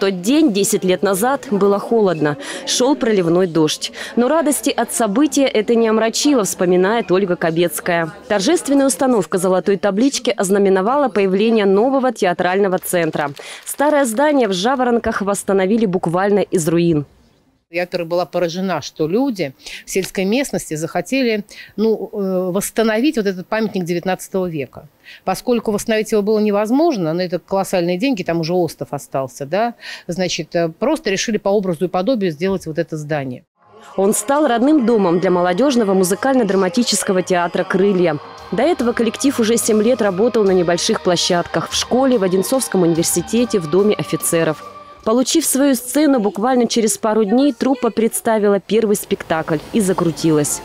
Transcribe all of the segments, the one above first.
тот день, 10 лет назад, было холодно. Шел проливной дождь. Но радости от события это не омрачило, вспоминает Ольга Кобецкая. Торжественная установка золотой таблички ознаменовала появление нового театрального центра. Старое здание в Жаворонках восстановили буквально из руин. Я которая была поражена, что люди в сельской местности захотели ну, э, восстановить вот этот памятник 19 века. Поскольку восстановить его было невозможно, но это колоссальные деньги, там уже остров остался, да, значит, э, просто решили по образу и подобию сделать вот это здание. Он стал родным домом для молодежного музыкально-драматического театра «Крылья». До этого коллектив уже 7 лет работал на небольших площадках – в школе, в Одинцовском университете, в Доме офицеров – Получив свою сцену, буквально через пару дней труппа представила первый спектакль и закрутилась.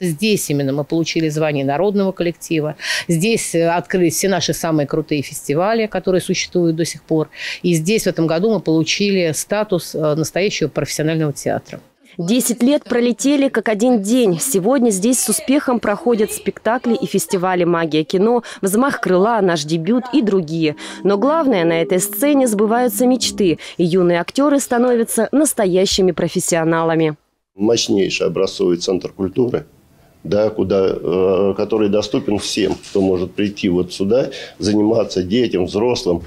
Здесь именно мы получили звание народного коллектива. Здесь э, открылись все наши самые крутые фестивали, которые существуют до сих пор. И здесь в этом году мы получили статус э, настоящего профессионального театра. Десять лет пролетели как один день. Сегодня здесь с успехом проходят спектакли и фестивали «Магия кино», «Взмах крыла», «Наш дебют» и другие. Но главное, на этой сцене сбываются мечты, и юные актеры становятся настоящими профессионалами. Мощнейший образцовый центр культуры – да, куда, э, который доступен всем, кто может прийти вот сюда, заниматься детям, взрослым.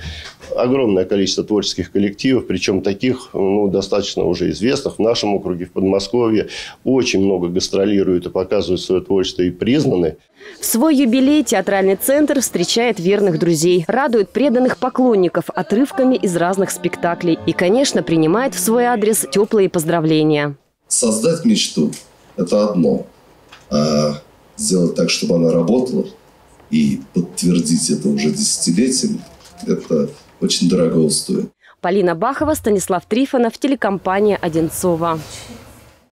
Огромное количество творческих коллективов, причем таких ну, достаточно уже известных в нашем округе, в Подмосковье. Очень много гастролируют и показывают свое творчество и признаны. В свой юбилей театральный центр встречает верных друзей, радует преданных поклонников отрывками из разных спектаклей и, конечно, принимает в свой адрес теплые поздравления. Создать мечту – это одно – а сделать так, чтобы она работала и подтвердить это уже десятилетиями, это очень дорого стоит. Полина Бахова, Станислав Трифонов, телекомпания «Одинцова».